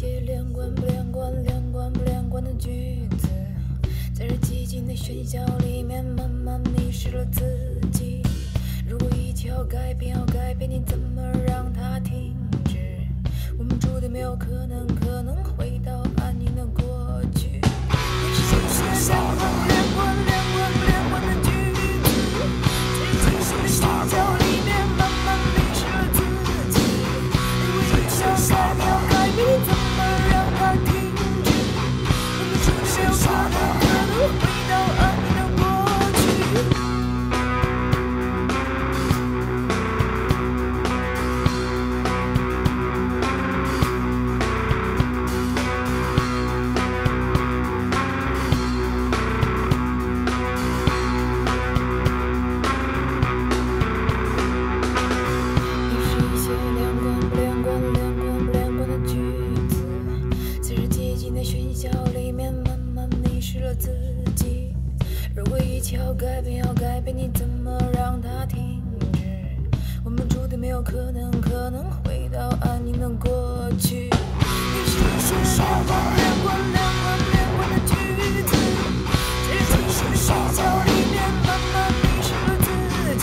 些连贯不连贯连贯不连贯的句子在这寂静的喧嚣里面慢慢迷失了自己。如果一切要改变要改变你怎么让它停止？我们注定没有可能可如果一切要改变，要改变，你怎么让它停止？我们注定没有可能，可能回到安宁的过去。你是一些连贯、连贯、连贯、连贯的句子，在这寂静的喧嚣里面慢慢迷失了自己。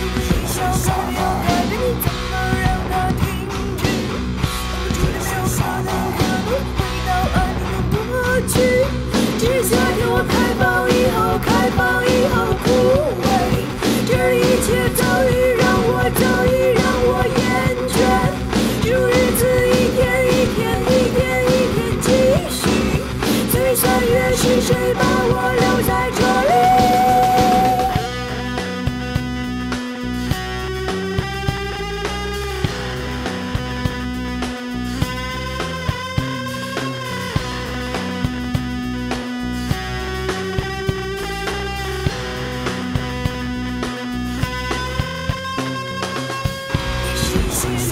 如果一切要改变，要改变，你怎么让它停止？我们注定没有可能，可能回到安宁的过去。She's